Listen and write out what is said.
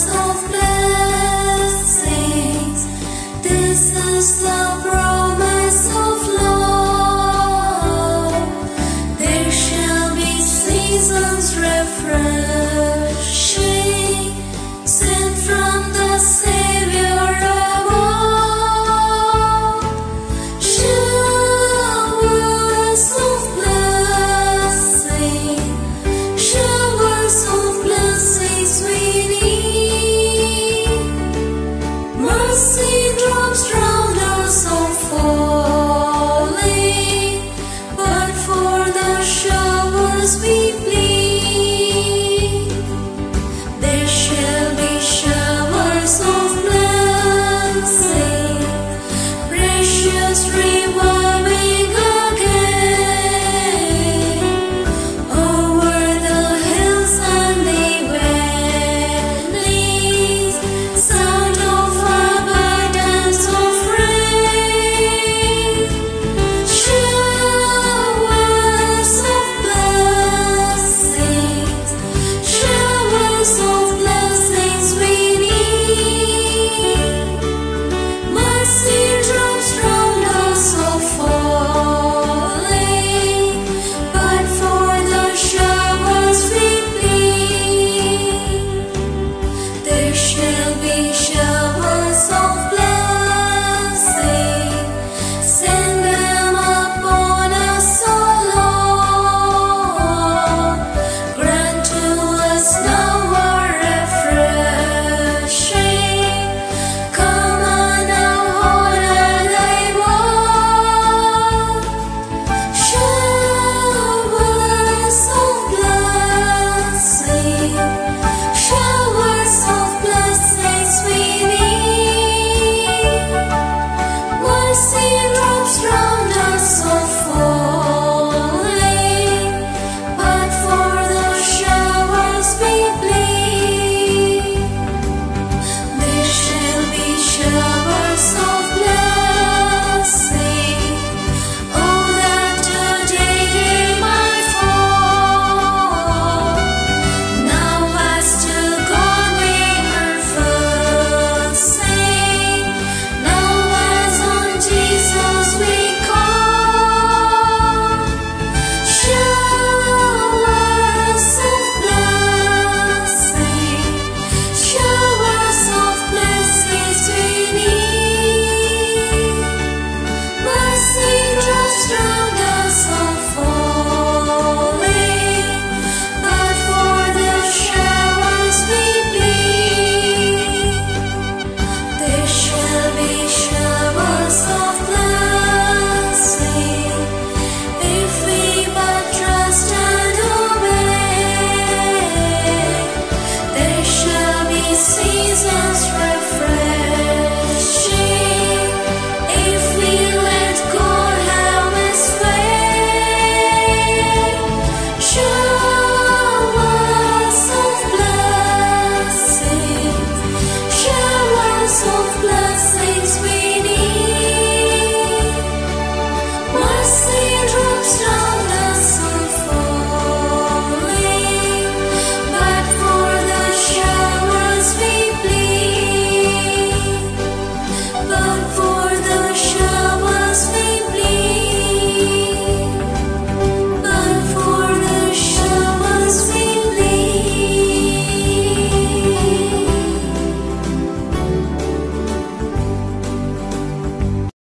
of blessings. This is the bride.